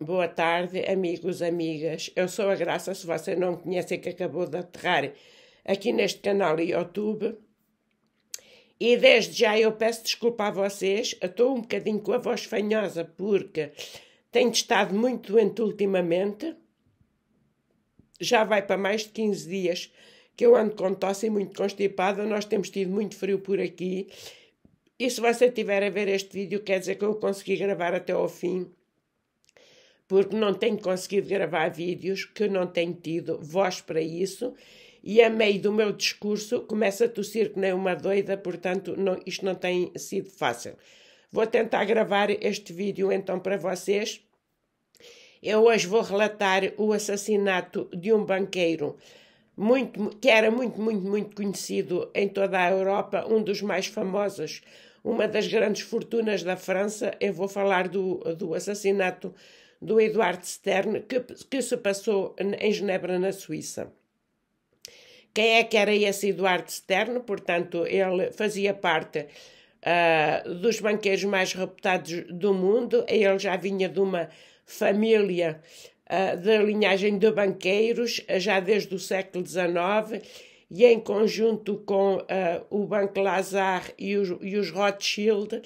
Boa tarde, amigos, amigas. Eu sou a Graça, se você não me conhece, é que acabou de aterrar aqui neste canal e YouTube. E desde já eu peço desculpa a vocês. Estou um bocadinho com a voz fanhosa porque tenho estado muito doente ultimamente. Já vai para mais de 15 dias que eu ando com tosse e muito constipada. Nós temos tido muito frio por aqui e se você estiver a ver este vídeo, quer dizer que eu consegui gravar até ao fim, porque não tenho conseguido gravar vídeos, que não tenho tido voz para isso, e a meio do meu discurso começa a tossir que nem uma doida, portanto não, isto não tem sido fácil. Vou tentar gravar este vídeo então para vocês. Eu hoje vou relatar o assassinato de um banqueiro muito, que era muito, muito, muito conhecido em toda a Europa, um dos mais famosos uma das grandes fortunas da França. Eu vou falar do, do assassinato do Eduard Stern, que, que se passou em Genebra, na Suíça. Quem é que era esse Eduard Stern? Portanto, ele fazia parte uh, dos banqueiros mais reputados do mundo. Ele já vinha de uma família uh, de linhagem de banqueiros, já desde o século XIX e em conjunto com uh, o Banco Lazar e os, e os Rothschild,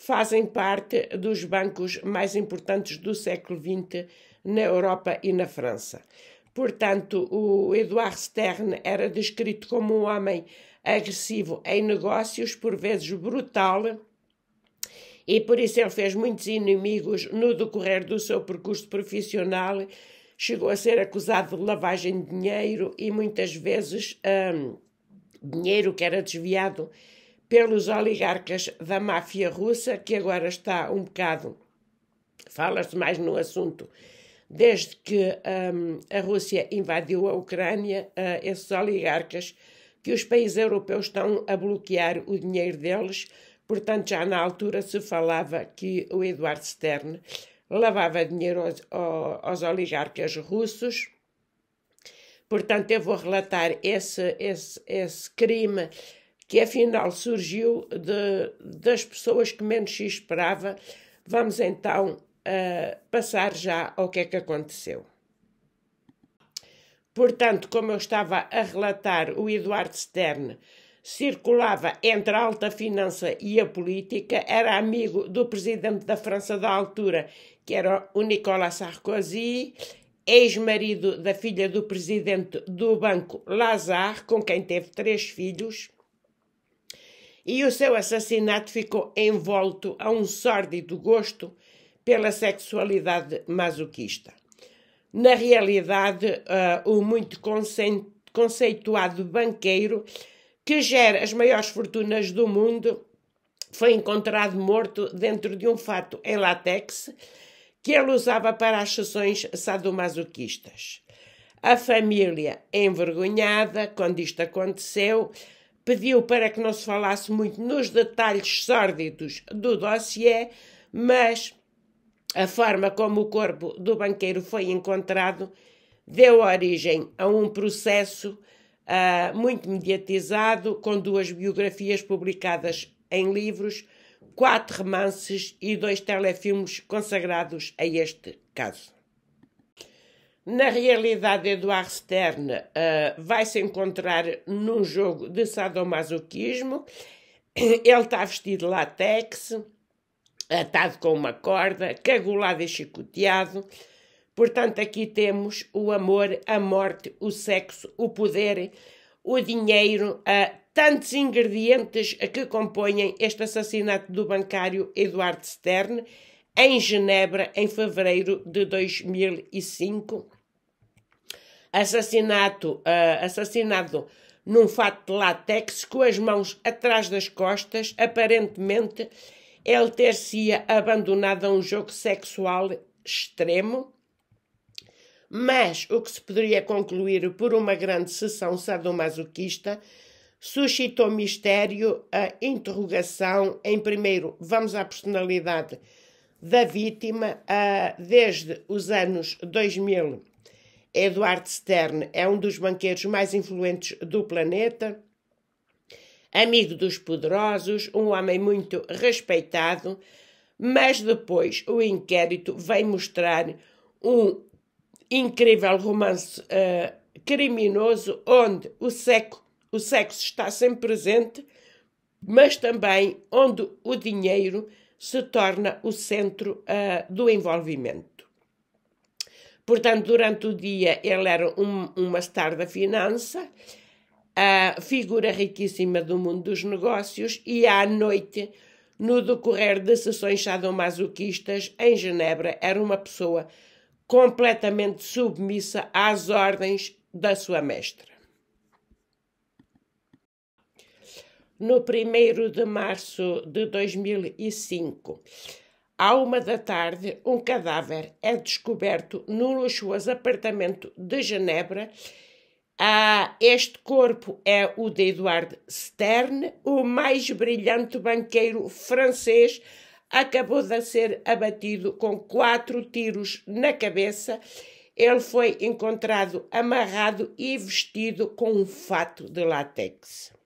fazem parte dos bancos mais importantes do século XX na Europa e na França. Portanto, o Eduard Stern era descrito como um homem agressivo em negócios, por vezes brutal, e por isso ele fez muitos inimigos no decorrer do seu percurso profissional chegou a ser acusado de lavagem de dinheiro e muitas vezes um, dinheiro que era desviado pelos oligarcas da máfia russa, que agora está um bocado. Fala-se mais no assunto. Desde que um, a Rússia invadiu a Ucrânia, uh, esses oligarcas, que os países europeus estão a bloquear o dinheiro deles, portanto, já na altura se falava que o Eduard Stern lavava dinheiro aos, aos oligarcas russos. Portanto, eu vou relatar esse, esse, esse crime que afinal surgiu de, das pessoas que menos se esperava. Vamos então uh, passar já ao que é que aconteceu. Portanto, como eu estava a relatar, o Eduardo Stern circulava entre a alta finança e a política, era amigo do presidente da França da altura, que era o Nicolas Sarkozy, ex-marido da filha do presidente do Banco Lazar, com quem teve três filhos, e o seu assassinato ficou envolto a um sórdido gosto pela sexualidade masoquista. Na realidade, uh, o muito conceituado banqueiro que gera as maiores fortunas do mundo, foi encontrado morto dentro de um fato em látex que ele usava para as sessões sadomasoquistas. A família, envergonhada quando isto aconteceu, pediu para que não se falasse muito nos detalhes sórdidos do dossiê, mas a forma como o corpo do banqueiro foi encontrado deu origem a um processo uh, muito mediatizado, com duas biografias publicadas em livros, quatro romances e dois telefilmes consagrados a este caso. Na realidade, Eduard Stern uh, vai se encontrar num jogo de sadomasoquismo. Ele está vestido de látex, atado com uma corda, cagulado e chicoteado, Portanto, aqui temos o amor, a morte, o sexo, o poder, o dinheiro, a tantos ingredientes que compõem este assassinato do bancário Eduardo Stern em Genebra em fevereiro de 2005. Assassinato, uh, assassinado num fato de látex com as mãos atrás das costas, aparentemente ele ter-se abandonado a um jogo sexual extremo mas o que se poderia concluir por uma grande sessão sadomasoquista suscitou mistério a interrogação. Em primeiro, vamos à personalidade da vítima. Desde os anos 2000, Edward Stern é um dos banqueiros mais influentes do planeta, amigo dos poderosos, um homem muito respeitado, mas depois o inquérito vem mostrar um incrível romance uh, criminoso onde o sexo, o sexo está sempre presente, mas também onde o dinheiro se torna o centro uh, do envolvimento. Portanto, durante o dia ele era um, uma star da finança, a figura riquíssima do mundo dos negócios, e à noite, no decorrer de sessões sadomasoquistas em Genebra, era uma pessoa completamente submissa às ordens da sua mestra. No 1 de março de 2005. À uma da tarde, um cadáver é descoberto no luxuoso apartamento de Genebra. Ah, este corpo é o de Edouard Stern, o mais brilhante banqueiro francês. Acabou de ser abatido com quatro tiros na cabeça. Ele foi encontrado amarrado e vestido com um fato de látex.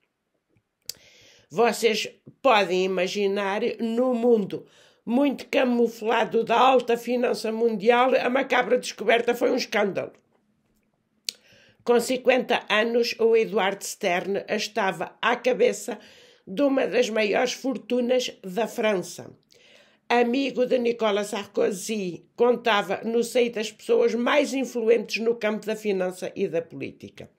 Vocês podem imaginar no mundo muito camuflado da alta finança mundial, a macabra descoberta foi um escândalo. Com 50 anos, o Eduard Stern estava à cabeça de uma das maiores fortunas da França. Amigo de Nicolas Sarkozy, contava no seio das pessoas mais influentes no campo da finança e da política.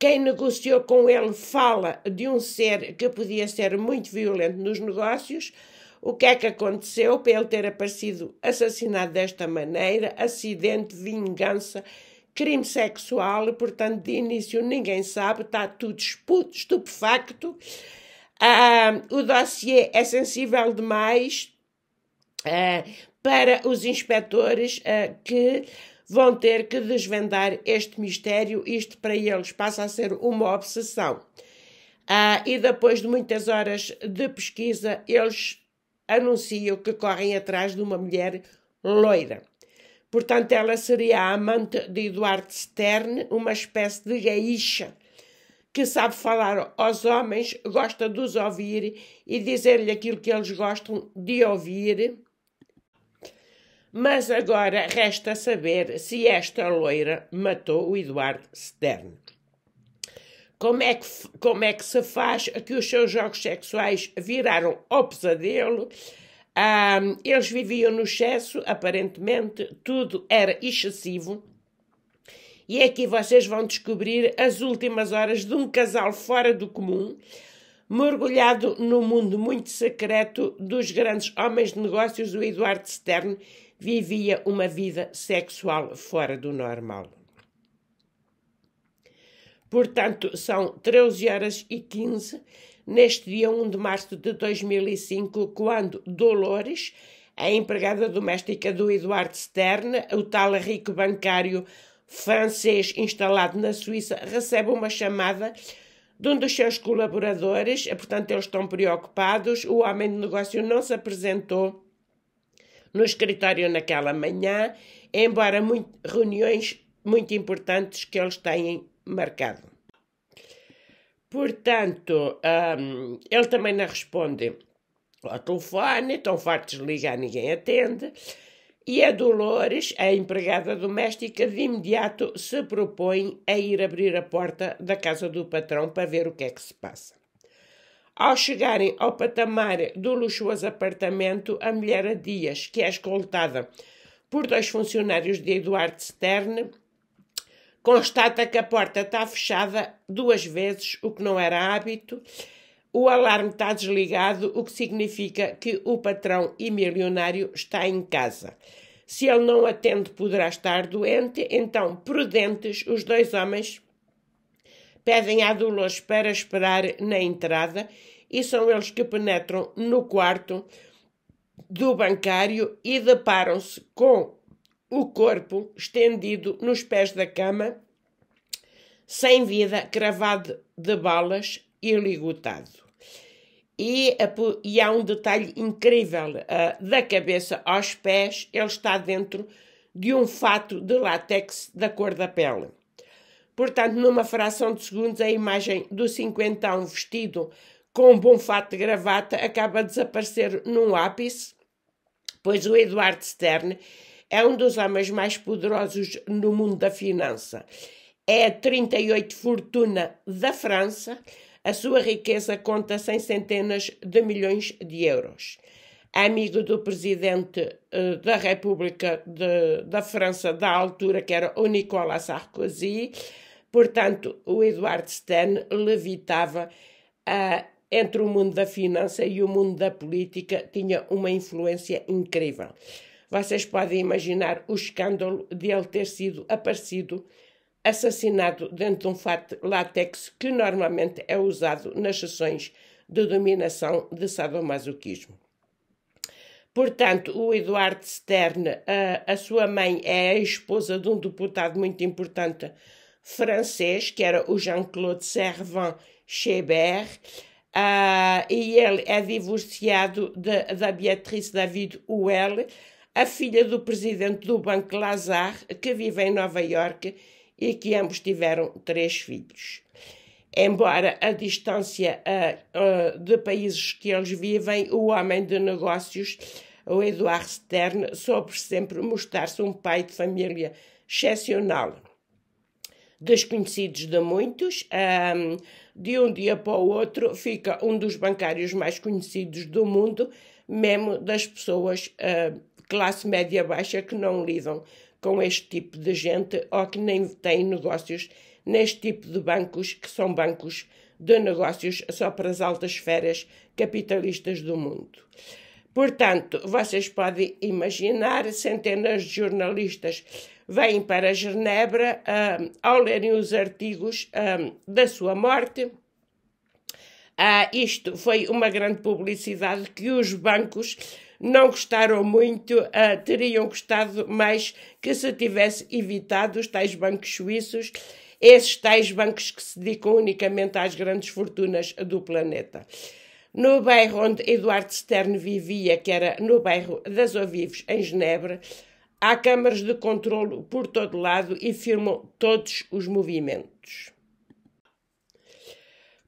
Quem negociou com ele fala de um ser que podia ser muito violento nos negócios. O que é que aconteceu para ele ter aparecido assassinado desta maneira? Acidente, vingança, crime sexual. Portanto, de início ninguém sabe, está tudo estupefacto. Ah, o dossiê é sensível demais ah, para os inspectores ah, que vão ter que desvendar este mistério. Isto para eles passa a ser uma obsessão. Ah, e depois de muitas horas de pesquisa, eles anunciam que correm atrás de uma mulher loira. Portanto, ela seria a amante de Eduardo Stern, uma espécie de gaícha que sabe falar aos homens, gosta de os ouvir e dizer-lhe aquilo que eles gostam de ouvir mas agora resta saber se esta loira matou o Eduardo Stern. Como é, que, como é que se faz que os seus jogos sexuais viraram ao pesadelo? Eles viviam no excesso, aparentemente, tudo era excessivo. E aqui vocês vão descobrir as últimas horas de um casal fora do comum, mergulhado no mundo muito secreto dos grandes homens de negócios do Eduardo Stern vivia uma vida sexual fora do normal. Portanto, são 13 horas e 15 neste dia 1 de março de 2005, quando Dolores, a empregada doméstica do Eduardo Stern, o tal rico bancário francês instalado na Suíça, recebe uma chamada de um dos seus colaboradores, portanto, eles estão preocupados. O homem de negócio não se apresentou no escritório naquela manhã, embora muito, reuniões muito importantes que eles têm marcado. Portanto, um, ele também não responde ao telefone, estão fartos de ligar, ninguém atende. E a Dolores, a empregada doméstica, de imediato se propõe a ir abrir a porta da casa do patrão para ver o que é que se passa. Ao chegarem ao patamar do luxuoso apartamento, a mulher a Dias, que é escoltada por dois funcionários de Eduardo Stern, constata que a porta está fechada duas vezes, o que não era hábito. O alarme está desligado, o que significa que o patrão e milionário está em casa. Se ele não atende, poderá estar doente. Então, prudentes, os dois homens pedem à Dolores para esperar na entrada e são eles que penetram no quarto do bancário e deparam-se com o corpo estendido nos pés da cama, sem vida, cravado de balas e ligotado. E, e há um detalhe incrível: uh, da cabeça aos pés, ele está dentro de um fato de látex da cor da pele. Portanto, numa fração de segundos, a imagem do cinquentão vestido com um bom fato de gravata, acaba de desaparecer num ápice, pois o Eduardo Stern é um dos homens mais poderosos no mundo da finança. É a 38 fortuna da França, a sua riqueza conta-se em centenas de milhões de euros. Amigo do presidente uh, da República de, da França da altura, que era o Nicolas Sarkozy, portanto, o Edward Stern levitava uh, entre o mundo da finança e o mundo da política, tinha uma influência incrível. Vocês podem imaginar o escândalo de ele ter sido aparecido assassinado dentro de um fato látex que normalmente é usado nas sessões de dominação de sadomasoquismo. Portanto, o Eduardo Stern, a, a sua mãe é a esposa de um deputado muito importante francês, que era o Jean-Claude Servan Chabert, uh, e ele é divorciado de, da Beatrice David Huel, a filha do presidente do Banco Lazar, que vive em Nova York e que ambos tiveram três filhos. Embora a distância uh, uh, de países que eles vivem, o homem de negócios, o Eduard Stern, soube sempre mostrar-se um pai de família excepcional. Desconhecidos de muitos, um, de um dia para o outro fica um dos bancários mais conhecidos do mundo, mesmo das pessoas uh, classe média baixa que não lidam com este tipo de gente ou que nem têm negócios neste tipo de bancos, que são bancos de negócios só para as altas esferas capitalistas do mundo. Portanto, vocês podem imaginar, centenas de jornalistas vêm para Genebra ao lerem os artigos da sua morte. Uh, isto foi uma grande publicidade que os bancos não gostaram muito, uh, teriam gostado mais que se tivesse evitado os tais bancos suíços, esses tais bancos que se dedicam unicamente às grandes fortunas do planeta. No bairro onde Eduardo Stern vivia, que era no bairro das Ovives, em Genebra, há câmaras de controlo por todo lado e filmam todos os movimentos.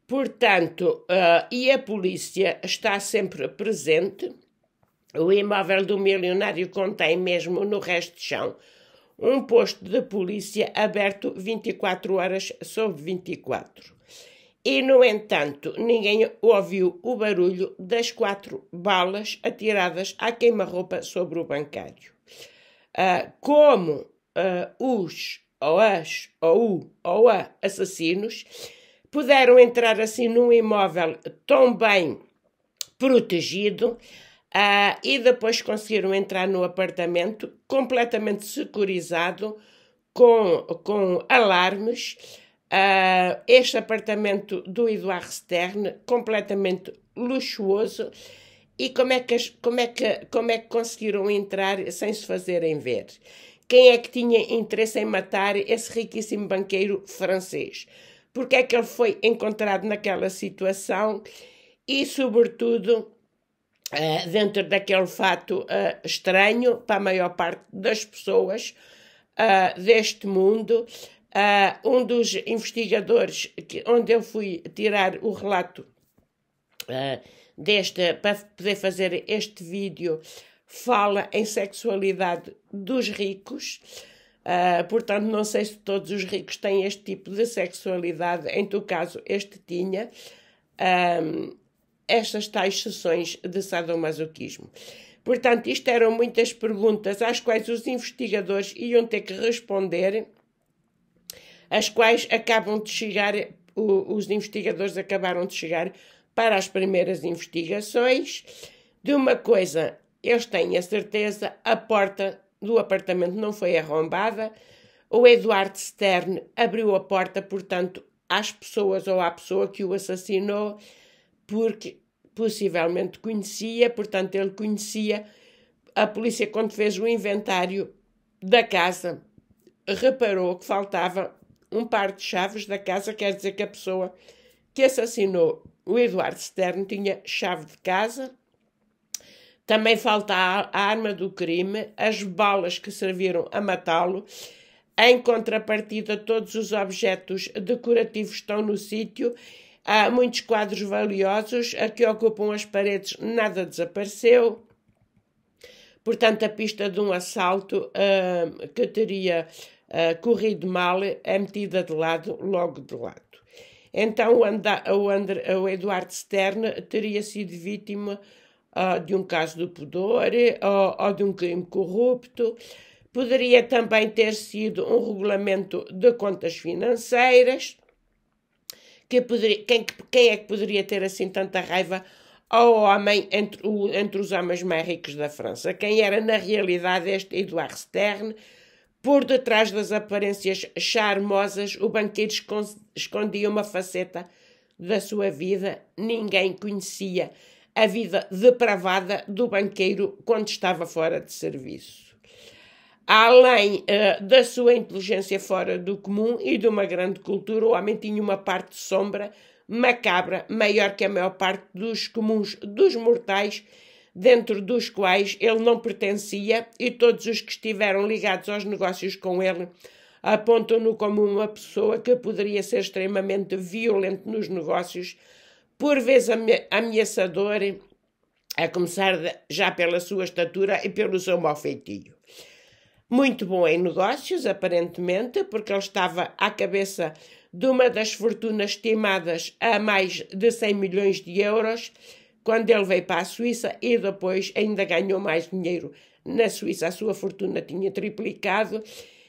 Portanto, uh, e a polícia está sempre presente o imóvel do milionário contém mesmo no resto de chão um posto de polícia aberto 24 horas sobre 24. E, no entanto, ninguém ouviu o barulho das quatro balas atiradas à queima-roupa sobre o bancário. Uh, como uh, os, ou as, ou o, ou a assassinos puderam entrar assim num imóvel tão bem protegido, Uh, e depois conseguiram entrar no apartamento completamente securizado, com, com alarmes. Uh, este apartamento do Eduardo Stern, completamente luxuoso. E como é, que, como, é que, como é que conseguiram entrar sem se fazerem ver? Quem é que tinha interesse em matar esse riquíssimo banqueiro francês? Porque é que ele foi encontrado naquela situação? E, sobretudo, uh, dentro daquele fato uh, estranho para a maior parte das pessoas deste mundo. Um dos investigadores que, onde eu fui tirar o relato deste, para poder fazer este vídeo fala em sexualidade dos ricos. Uh, portanto, não sei se todos os ricos têm este tipo de sexualidade. Em todo caso, este tinha. Um, estas tais sessões de sadomasoquismo. Portanto, isto eram muitas perguntas às quais os investigadores iam ter que responder, as quais acabam de chegar, os investigadores acabaram de chegar para as primeiras investigações. De uma coisa, eles têm a certeza, a porta do apartamento não foi arrombada. O Eduardo Stern abriu a porta, portanto, às pessoas ou à pessoa que o assassinou porque possivelmente conhecia, portanto, ele conhecia. A polícia, quando fez o inventário da casa, reparou que faltava um par de chaves da casa, quer dizer que a pessoa que assassinou o Eduardo Stern tinha chave de casa. Também falta a arma do crime, as balas que serviram a matá-lo. Em contrapartida, todos os objetos decorativos estão no sítio Há muitos quadros valiosos, a que ocupam as paredes nada desapareceu. Portanto, a pista de um assalto uh, que teria uh, corrido mal é metida de lado, logo de lado. Então, o, o, o Eduardo Stern teria sido vítima uh, de um caso de pudor ou, ou de um crime corrupto. Poderia também ter sido um regulamento de contas financeiras. Que poderia, quem, quem é que poderia ter assim tanta raiva ao homem entre, o, entre os homens mais ricos da França? Quem era na realidade este Edouard Stern? Por detrás das aparências charmosas, o banqueiro escondia uma faceta da sua vida. Ninguém conhecia a vida depravada do banqueiro quando estava fora de serviço. Além uh, da sua inteligência fora do comum e de uma grande cultura, o homem tinha uma parte sombra, macabra, maior que a maior parte dos comuns dos mortais, dentro dos quais ele não pertencia, e todos os que estiveram ligados aos negócios com ele apontam-no como uma pessoa que poderia ser extremamente violento nos negócios, por vezes ameaçador, a começar já pela sua estatura e pelo seu mau feitio. Muito bom em negócios, aparentemente, porque ele estava à cabeça de uma das fortunas estimadas a mais de 100 milhões de euros quando ele veio para a Suíça e depois ainda ganhou mais dinheiro na Suíça. A sua fortuna tinha triplicado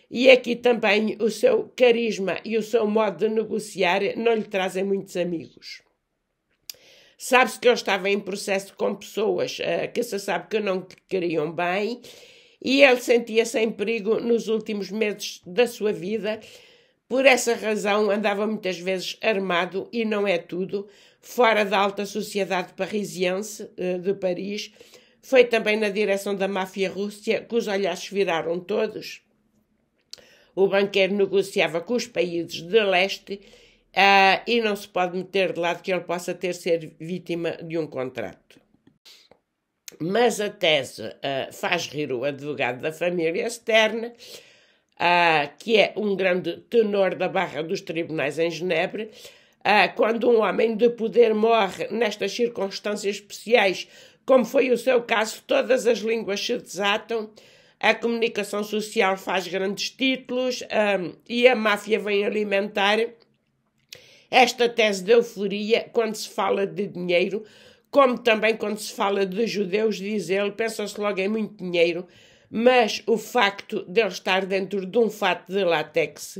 e aqui também o seu carisma e o seu modo de negociar não lhe trazem muitos amigos. Sabe-se que ele estava em processo com pessoas uh, que se sabe que não queriam bem e ele sentia-se em perigo nos últimos meses da sua vida. Por essa razão, andava muitas vezes armado, e não é tudo, fora da alta sociedade parisiense eh, de Paris. Foi também na direção da máfia rússia que os olhares viraram todos. O banqueiro negociava com os países de leste uh, e não se pode meter de lado que ele possa ter sido vítima de um contrato. Mas a tese uh, faz rir o advogado da família externa, uh, que é um grande tenor da barra dos tribunais em Genebra, uh, quando um homem de poder morre nestas circunstâncias especiais, como foi o seu caso, todas as línguas se desatam, a comunicação social faz grandes títulos e a máfia vem alimentar esta tese de euforia quando se fala de dinheiro como também quando se fala de judeus, diz ele, pensa-se logo em muito dinheiro, mas o facto de ele estar dentro de um fato de látex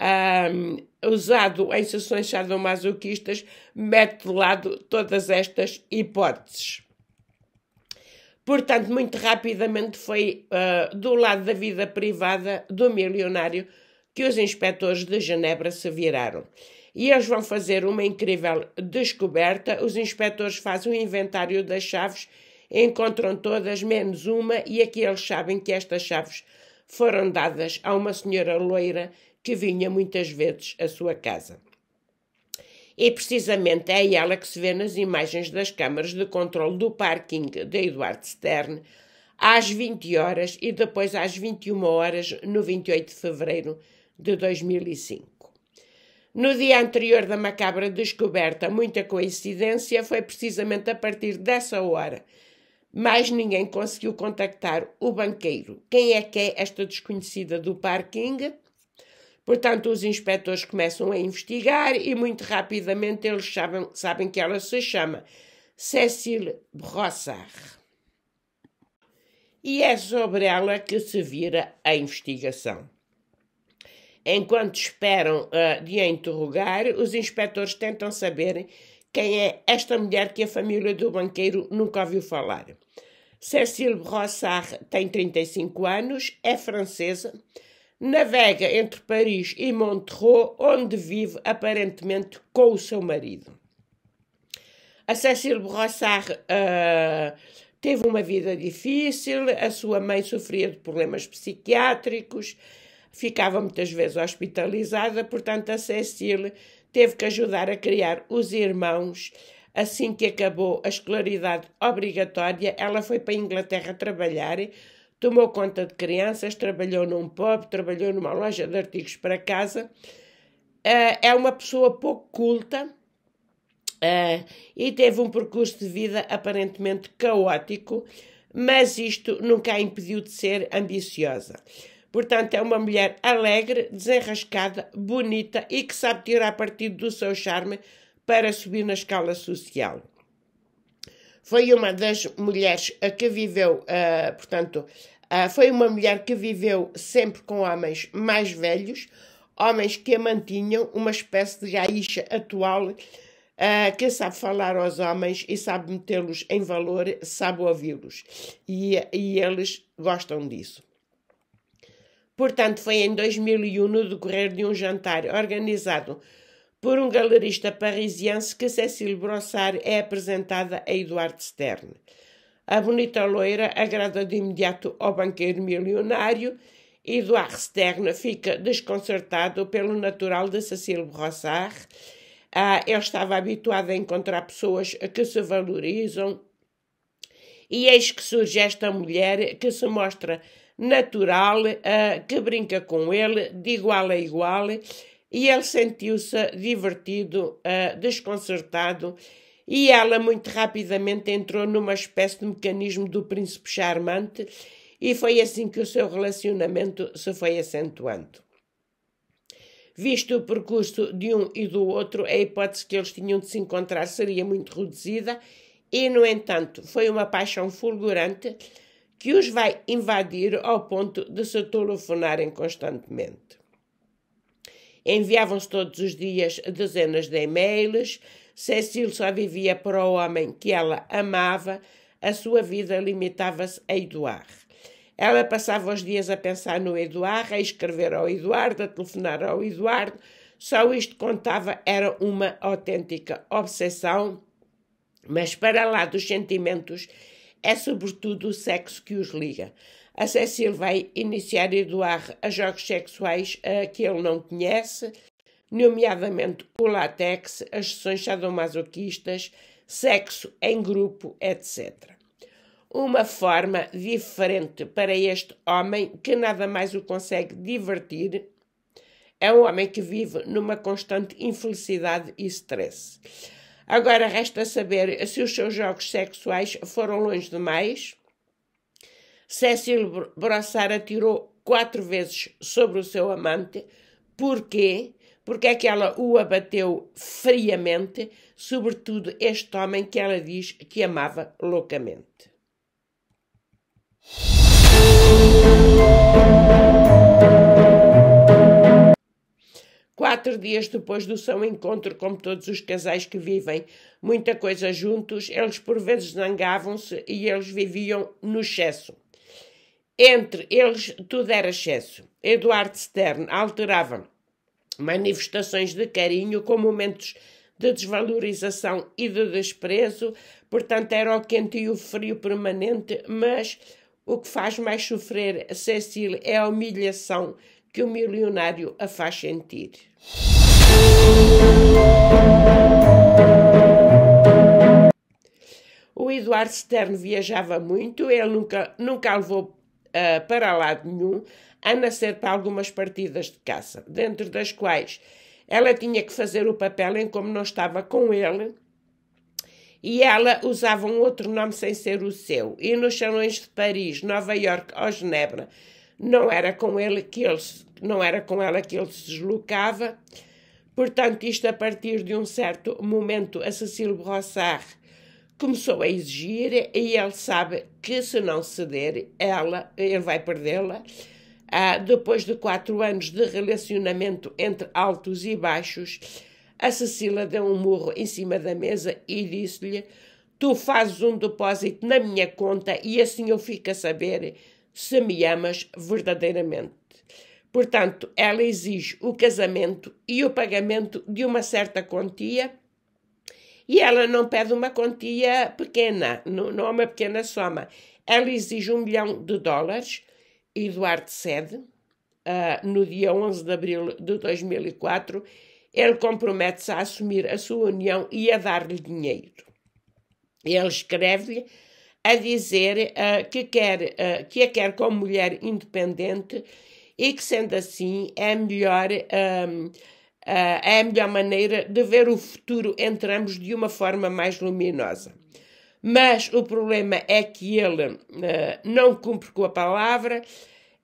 um, usado em sessões sadomasoquistas mete de lado todas estas hipóteses. Portanto, muito rapidamente foi uh, do lado da vida privada do milionário que os inspectores de Genebra se viraram e eles vão fazer uma incrível descoberta. Os inspectores fazem um inventário das chaves, encontram todas menos uma, e aqui eles sabem que estas chaves foram dadas a uma senhora loira que vinha muitas vezes à sua casa. E precisamente é ela que se vê nas imagens das câmaras de controle do parking de Edward Stern às 20 horas e depois às 21 horas no 28 de fevereiro de 2005. No dia anterior da macabra descoberta, muita coincidência, foi precisamente a partir dessa hora. Mais ninguém conseguiu contactar o banqueiro. Quem é que é esta desconhecida do parking? Portanto, os inspectores começam a investigar e muito rapidamente eles sabem, sabem que ela se chama Cécile Brossard. E é sobre ela que se vira a investigação. Enquanto esperam uh, de a interrogar, os inspectores tentam saber quem é esta mulher que a família do banqueiro nunca ouviu falar. Cécile Brossard tem 35 anos, é francesa, navega entre Paris e Montreux, onde vive aparentemente com o seu marido. A Cécile Brossard uh, teve uma vida difícil, a sua mãe sofria de problemas psiquiátricos ficava muitas vezes hospitalizada, portanto, a Cecília teve que ajudar a criar os irmãos. Assim que acabou a escolaridade obrigatória, ela foi para a Inglaterra trabalhar, tomou conta de crianças, trabalhou num pub, trabalhou numa loja de artigos para casa. Eh, é uma pessoa pouco culta, uh, e teve um percurso de vida aparentemente caótico, mas isto nunca a impediu de ser ambiciosa. Portanto, é uma mulher alegre, desenrascada, bonita e que sabe tirar partido do seu charme para subir na escala social. Foi uma das mulheres que viveu, uh, portanto, uh, foi uma mulher que viveu sempre com homens mais velhos, homens que a mantinham, uma espécie de gaícha atual, uh, que sabe falar aos homens e sabe metê-los em valor, sabe ouvi-los. E, e eles gostam disso. Portanto, foi em 2001, no decorrer de um jantar organizado por um galerista parisiense, que Cécile Brossard é apresentada a Eduard Stern. A bonita loira agrada de imediato ao banqueiro milionário. Eduard Stern fica desconcertado pelo natural de Cécile Brossard. Ah, ele estava habituado a encontrar pessoas que se valorizam. E eis que surge esta mulher que se mostra natural, uh, que brinca com ele de igual a igual, e ele sentiu-se divertido, uh, desconcertado, e ela muito rapidamente entrou numa espécie de mecanismo do príncipe charmante, e foi assim que o seu relacionamento se foi acentuando. Visto o percurso de um e do outro, a hipótese que eles tinham de se encontrar seria muito reduzida, e, no entanto, foi uma paixão fulgurante que os vai invadir ao ponto de se telefonarem constantemente. Enviavam-se todos os dias dezenas de e-mails. Cecil só vivia para o homem que ela amava, a sua vida limitava-se a Eduard. Ela passava os dias a pensar no Eduardo, a escrever ao Eduardo, a telefonar ao Eduardo. Só isto contava era uma autêntica obsessão, mas para lá dos sentimentos é sobretudo o sexo que os liga. A Cecil vai iniciar Eduard a jogos sexuais uh, que ele não conhece, nomeadamente o látex, as sessões sadomasoquistas, sexo em grupo, etc. Uma forma diferente para este homem que nada mais o consegue divertir. É um homem que vive numa constante infelicidade e stress. Agora resta saber se os seus jogos sexuais foram longe demais. Cecil Brossard atirou quatro vezes sobre o seu amante. Porquê? Porque é que ela o abateu friamente, sobretudo este homem que ela diz que amava loucamente. Quatro dias depois do seu encontro, como todos os casais que vivem muita coisa juntos, eles por vezes zangavam-se e eles viviam no excesso. Entre eles, tudo era excesso. Eduardo Stern alterava manifestações de carinho com momentos de desvalorização e de desprezo, portanto, era o quente e o frio permanente, mas o que faz mais sofrer a Cecília é a humilhação que o milionário a faz sentir. O Eduardo Stern viajava muito, ele nunca, nunca levou uh, para lado nenhum, a nascer para algumas partidas de caça, dentro das quais ela tinha que fazer o papel em como não estava com ele, e ela usava um outro nome sem ser o seu. E nos salões de Paris, Nova York ou Genebra, não era com ele que ele, não era com ela que ele se deslocava. Portanto, isto a partir de um certo momento, a Cecília Brossard começou a exigir e ele sabe que se não ceder, ela, ele vai perdê-la. Ah, depois de quatro anos de relacionamento entre altos e baixos, a Cecília deu um murro em cima da mesa e disse-lhe: Tu fazes um depósito na minha conta e assim eu fico a saber se me amas verdadeiramente. Portanto, ela exige o casamento e o pagamento de uma certa quantia e ela não pede uma quantia pequena, não, não é uma pequena soma. Ela exige um milhão de dólares. Eduardo cede. Uh, no dia 11 de abril de 2004, ele compromete-se a assumir a sua união e a dar-lhe dinheiro. Ele escreve-lhe a dizer uh, que, quer, uh, que a quer como mulher independente e que, sendo assim, é melhor um, é a melhor maneira de ver o futuro entre ambos de uma forma mais luminosa. Mas o problema é que ele uh, não cumpre com a palavra.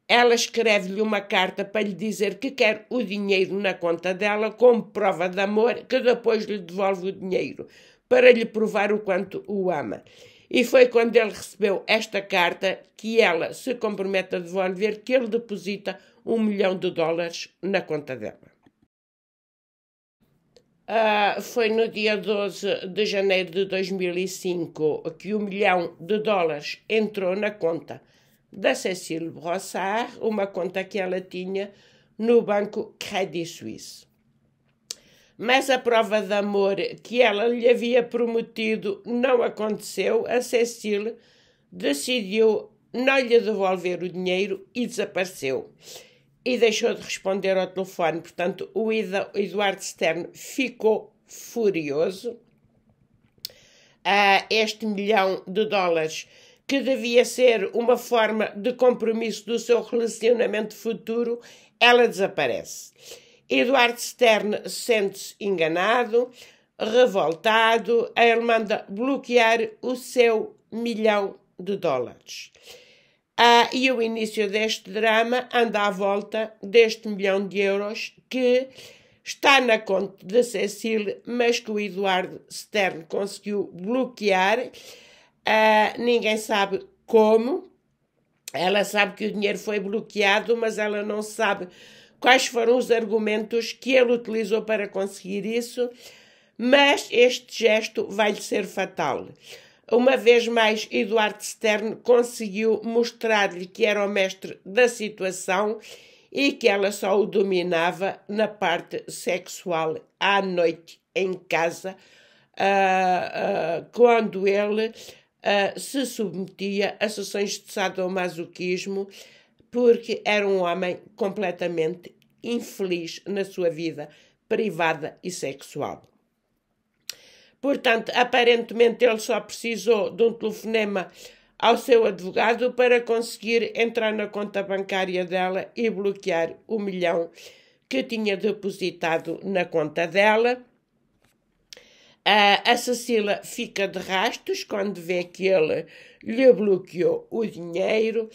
Ela escreve-lhe uma carta para lhe dizer que quer o dinheiro na conta dela como prova de amor, que depois lhe devolve o dinheiro para lhe provar o quanto o ama. E foi quando ele recebeu esta carta que ela se compromete a devolver que ele deposita um milhão de dólares na conta dela. Uh, foi no dia 12 de janeiro de 2005 que o um milhão de dólares entrou na conta da Cecile Brossard, uma conta que ela tinha no banco Credit Suisse. Mas a prova de amor que ela lhe havia prometido não aconteceu. A Cecile decidiu não lhe devolver o dinheiro e desapareceu e deixou de responder ao telefone. Portanto, o Eduardo Stern ficou furioso. Uh, este milhão de dólares, que devia ser uma forma de compromisso do seu relacionamento futuro, ela desaparece. Eduardo Stern sente-se enganado, revoltado, ele manda bloquear o seu milhão de dólares. Ah, e o início deste drama anda à volta deste milhão de euros que está na conta de Cecília, mas que o Eduardo Stern conseguiu bloquear. Ah, ninguém sabe como. Ela sabe que o dinheiro foi bloqueado, mas ela não sabe quais foram os argumentos que ele utilizou para conseguir isso. Mas este gesto vai-lhe ser fatal. Uma vez mais, Eduardo Stern conseguiu mostrar-lhe que era o mestre da situação e que ela só o dominava na parte sexual à noite em casa, uh, uh, quando ele uh, se submetia a sessões de sadomasoquismo, porque era um homem completamente infeliz na sua vida privada e sexual. Portanto, aparentemente ele só precisou de um telefonema ao seu advogado para conseguir entrar na conta bancária dela e bloquear o milhão que tinha depositado na conta dela. a Cecília fica de rastos quando vê que ele lhe bloqueou o dinheiro.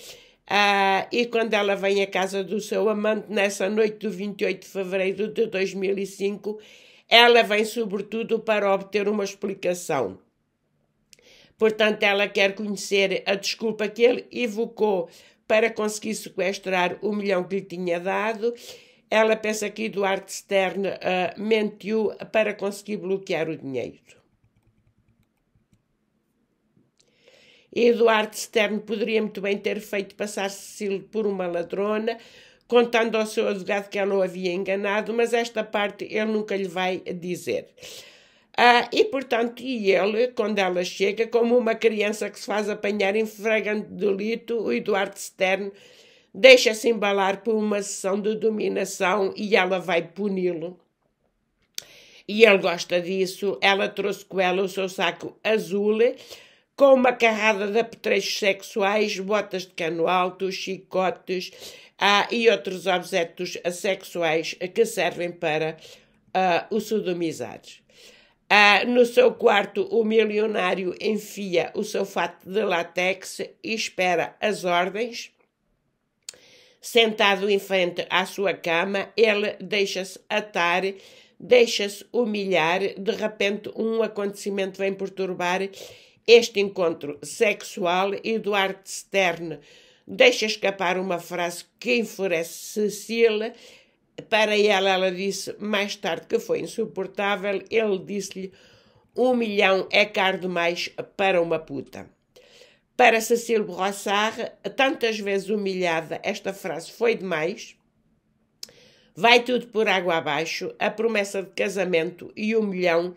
e quando ela vem à casa do seu amante, nessa noite do 28 de fevereiro de 2005, ela vem sobretudo para obter uma explicação. Portanto, ela quer conhecer a desculpa que ele evocou para conseguir sequestrar o milhão que lhe tinha dado. Ela pensa que Eduardo Stern uh, mentiu para conseguir bloquear o dinheiro. Eduardo Stern poderia muito bem ter feito passar Cecília por uma ladrona, contando ao seu advogado que ela o havia enganado, mas esta parte ele nunca lhe vai dizer. Ah, e, portanto, e ele, quando ela chega, como uma criança que se faz apanhar em flagrante delito, o Eduardo Stern deixa-se embalar por uma sessão de dominação e ela vai puni-lo. E ele gosta disso. Ela trouxe com ela o seu saco azul, com uma carrada de apetrechos sexuais, botas de cano alto, chicotes ah, e outros objetos sexuais que servem para ah, o sodomizar. Ah, no seu quarto, o milionário enfia o seu fato de látex e espera as ordens. Sentado em frente à sua cama, ele deixa-se atar, deixa-se humilhar. De repente, um acontecimento vem perturbar este encontro sexual. Eduardo Stern deixa escapar uma frase que enfurece Cecília. Para ela, ela disse mais tarde que foi insuportável. Ele disse-lhe: um milhão é caro demais para uma puta. Para Cecília Brossard, tantas vezes humilhada, esta frase foi demais. Vai tudo por água abaixo, a promessa de casamento e um milhão,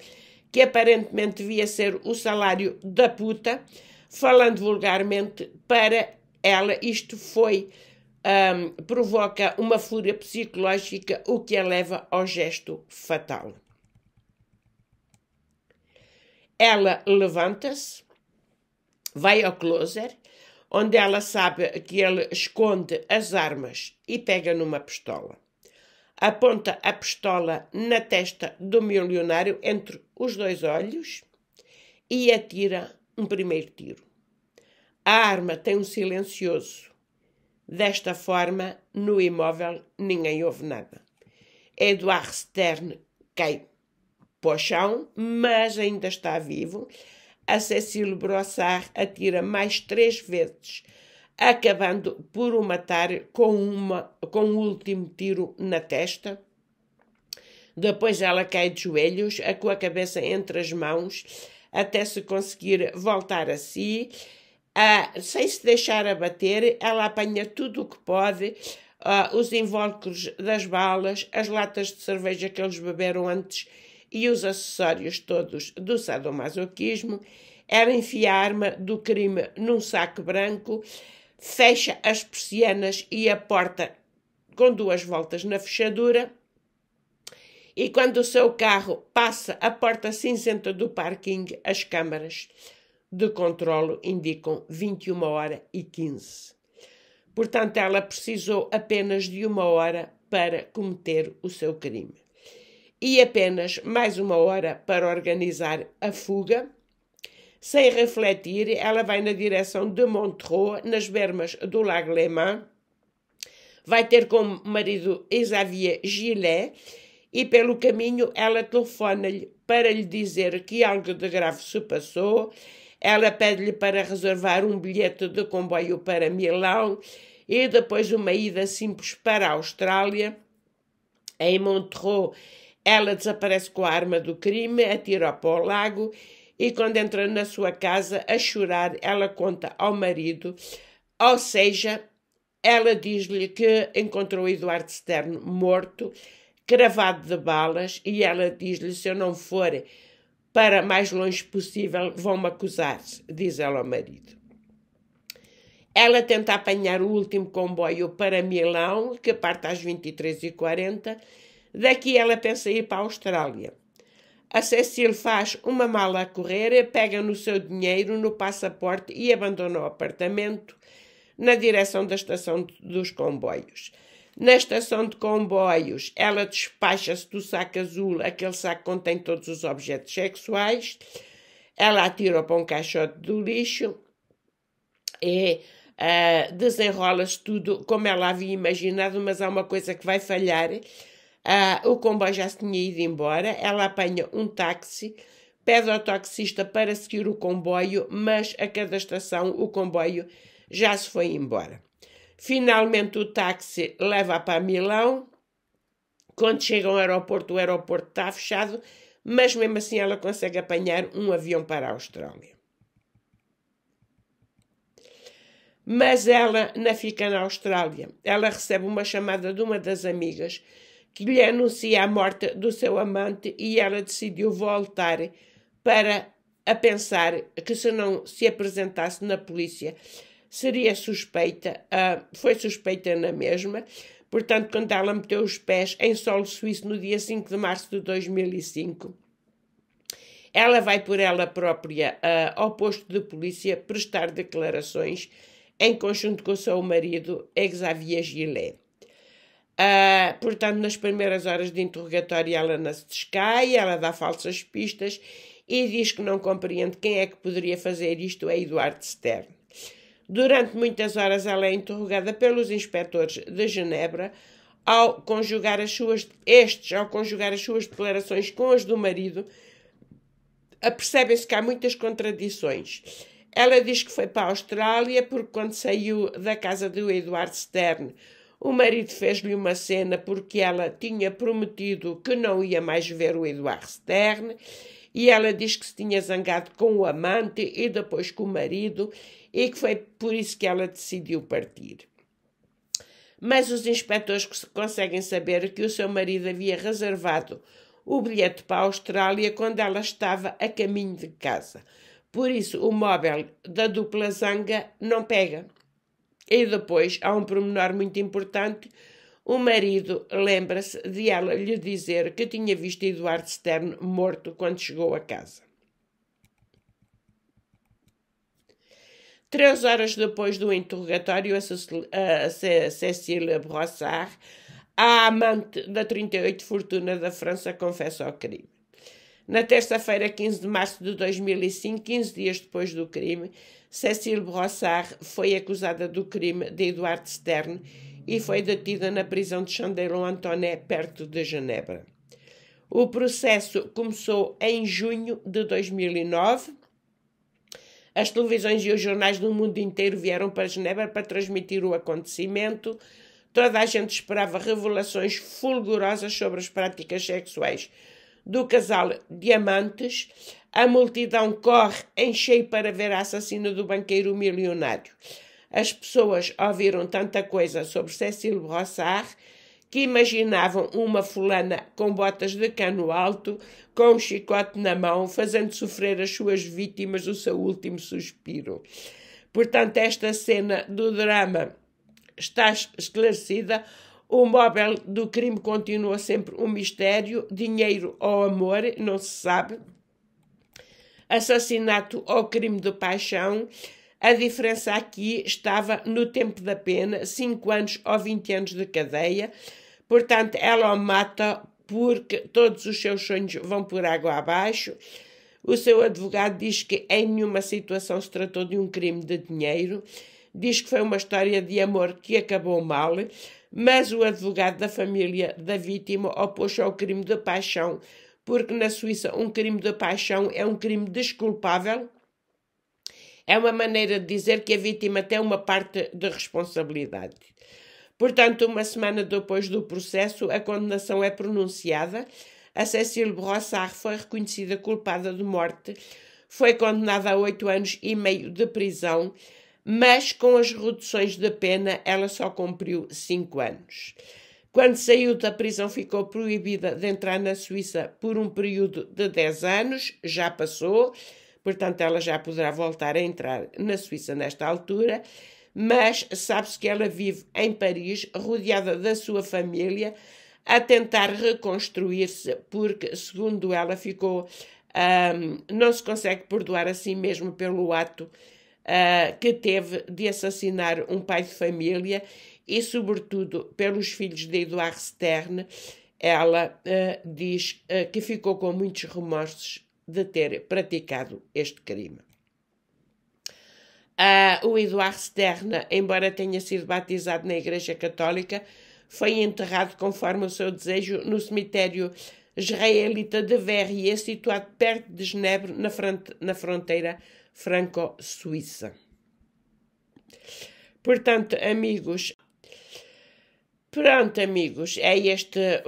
que aparentemente devia ser o salário da puta, falando vulgarmente, para ela, isto foi, um, provoca uma fúria psicológica, o que a leva ao gesto fatal. Ela levanta-se, vai ao closet, onde ela sabe que ele esconde as armas e pega numa pistola. aponta a pistola na testa do milionário entre os dois olhos e atira um primeiro tiro. A arma tem um silencioso. Desta forma, no imóvel ninguém ouve nada. Edouard Stern cai para o chão, mas ainda está vivo. A Cecile Brossard atira mais três vezes, acabando por o matar com, uma, com um último tiro na testa. Depois ela cai de joelhos, com a cabeça entre as mãos, até se conseguir voltar a si. Uh, sem se deixar abater, ela apanha tudo o que pode, uh, os invólucros das balas, as latas de cerveja que eles beberam antes e os acessórios todos do sadomasoquismo. Ela enfia a arma do crime num saco branco, fecha as persianas e a porta com duas voltas na fechadura. E quando o seu carro passa a porta cinzenta do parking, as câmaras de controlo indicam 21 horas e 15. Portanto, ela precisou apenas de uma hora para cometer o seu crime. E apenas mais uma hora para organizar a fuga. Sem refletir, ela vai na direção de Montreux, nas bermas do Lago Léman. Vai ter como marido Xavier Gillet e pelo caminho ela telefona-lhe para lhe dizer que algo de grave se passou. Ela pede-lhe para reservar um bilhete de comboio para Milão e depois uma ida simples para a Austrália. Em Montreux, ela desaparece com a arma do crime, atira para o lago e, quando entra na sua casa a chorar, ela conta ao marido, ou seja, ela diz-lhe que encontrou Eduardo Stern morto cravado de balas, e ela diz-lhe: se eu não for para mais longe possível, vão-me acusar, diz ela ao marido. Ela tenta apanhar o último comboio para Milão, que parte às 23h40. Daqui ela pensa ir para a Austrália. A Cecile faz uma mala a correr, pega no seu dinheiro, no passaporte e abandona o apartamento na direção da estação dos comboios. Na estação de comboios, ela despacha-se do saco azul, aquele saco que contém todos os objetos sexuais. Ela atira para um caixote do lixo e uh, desenrola-se tudo como ela havia imaginado, mas há uma coisa que vai falhar. Uh, o comboio já se tinha ido embora. Ela apanha um táxi, pede ao taxista para seguir o comboio, mas a cada estação o comboio já se foi embora. Finalmente o táxi leva para Milão. Quando chegam ao aeroporto, o aeroporto está fechado, mas mesmo assim ela consegue apanhar um avião para a Austrália. Mas ela não fica na Austrália. Ela recebe uma chamada de uma das amigas que lhe anuncia a morte do seu amante e ela decidiu voltar para a pensar que se não se apresentasse na polícia seria suspeita, uh, foi suspeita na mesma. Portanto, quando ela meteu os pés em solo suíço no dia 5 de março de 2005, ela vai por ela própria uh, ao posto de polícia prestar declarações em conjunto com o seu marido, Xavier Gillet. Uh, portanto, nas primeiras horas de interrogatório, ela não se descai, ela dá falsas pistas e diz que não compreende quem é que poderia fazer isto a Eduardo Stern. Durante muitas horas ela é interrogada pelos inspectores de Genebra, ao conjugar as suas, estes, ao conjugar as suas declarações com as do marido, percebem-se que há muitas contradições. Ela diz que foi para a Austrália porque quando saiu da casa do Eduardo Stern, o marido fez-lhe uma cena porque ela tinha prometido que não ia mais ver o Eduardo Stern e ela diz que se tinha zangado com o amante e depois com o marido e que foi por isso que ela decidiu partir. Mas os inspectores conseguem saber que o seu marido havia reservado o bilhete para a Austrália quando ela estava a caminho de casa. Por isso, o móvel da dupla zanga não pega. E depois há um pormenor muito importante o marido lembra-se de ela lhe dizer que tinha visto Eduardo Stern morto quando chegou a casa. Três horas depois do interrogatório, a Cecília Brossard a amante da 38 Fortuna da França confessa o crime. Na terça-feira, 15 de março de 2005, 15 dias depois do crime, Cécile Brossard foi acusada do crime de Edouard Stern e foi detida na prisão de Chandellon-Antonet, perto de Genebra. O processo começou em junho de 2009. As televisões e os jornais do mundo inteiro vieram para Genebra para transmitir o acontecimento. Toda a gente esperava revelações fulgurosas sobre as práticas sexuais do casal Diamantes. A multidão corre em cheio para ver a assassina do banqueiro milionário. As pessoas ouviram tanta coisa sobre Cécile Brossard que imaginavam uma fulana com botas de cano alto, com um chicote na mão, fazendo sofrer as suas vítimas o seu último suspiro. Portanto, esta cena do drama está esclarecida. O móvel do crime continua sempre um mistério. Dinheiro ou amor, não se sabe. Assassinato ou crime de paixão. A diferença aqui estava no tempo da pena, 5 anos ou 20 anos de cadeia. Portanto, ela o mata porque todos os seus sonhos vão por água abaixo. O seu advogado diz que em nenhuma situação se tratou de um crime de dinheiro. Diz que foi uma história de amor que acabou mal, mas o advogado da família da vítima opôs-se ao crime de paixão, porque na Suíça um crime de paixão é um crime desculpável é uma maneira de dizer que a vítima tem uma parte de responsabilidade. Portanto, uma semana depois do processo, a condenação é pronunciada. A Cécile Brossard foi reconhecida culpada de morte, foi condenada a oito anos e meio de prisão, mas com as reduções de pena ela só cumpriu cinco anos. Quando saiu da prisão, ficou proibida de entrar na Suíça por um período de 10 anos, já passou, portanto, ela já poderá voltar a entrar na Suíça nesta altura, mas sabe-se que ela vive em Paris, rodeada da sua família, a tentar reconstruir-se, porque, segundo ela, ficou. Um, não se consegue perdoar a si mesmo pelo ato uh, que teve de assassinar um pai de família e, sobretudo, pelos filhos de Eduard Stern. Ela uh, diz uh, que ficou com muitos remorsos de ter praticado este crime. Uh, o Eduard Stern, embora tenha sido batizado na Igreja Católica, foi enterrado conforme o seu desejo no cemitério israelita de Verrier, situado perto de Genebra, na, na fronteira franco-suíça. Portanto, amigos, Pronto, amigos, é esta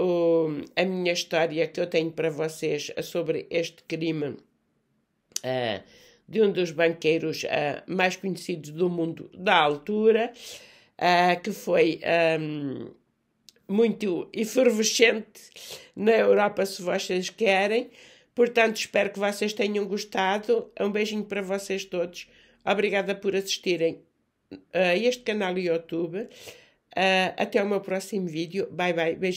a minha história que eu tenho para vocês sobre este crime uh, de um dos banqueiros uh, mais conhecidos do mundo da altura, uh, que foi um, muito efervescente na Europa, se vocês querem. Portanto, espero que vocês tenham gostado. Um beijinho para vocês todos. Obrigada por assistirem a este canal YouTube. Uh, até o meu próximo vídeo. Bye bye. Beijo.